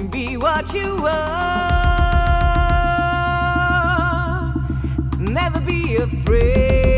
can be what you are. Never be afraid.